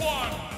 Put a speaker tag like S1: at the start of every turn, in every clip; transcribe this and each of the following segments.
S1: one.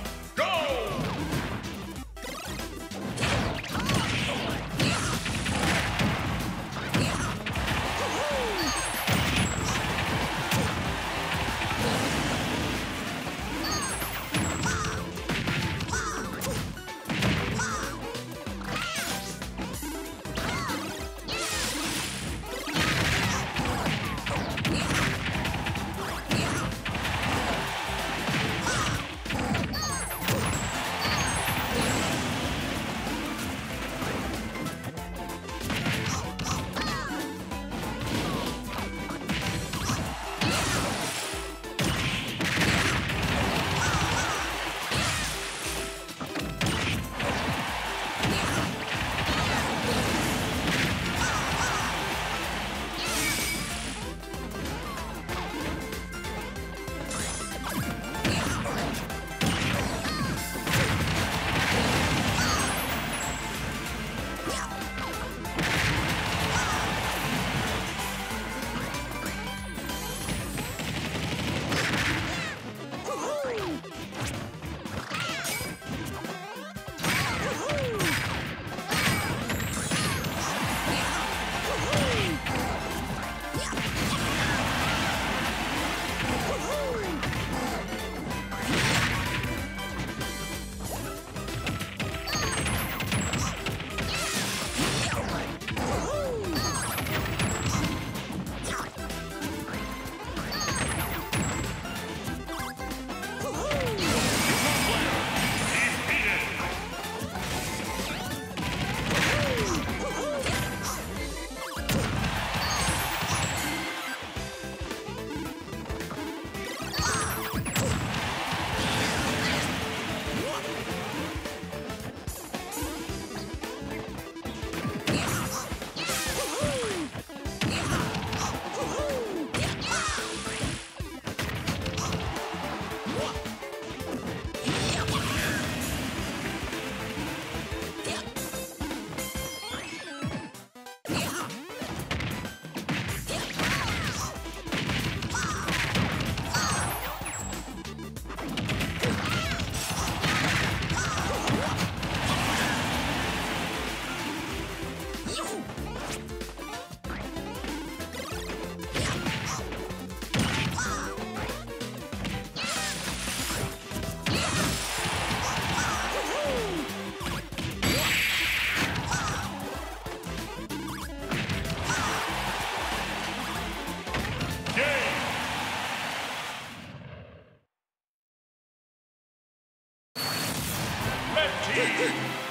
S1: Win!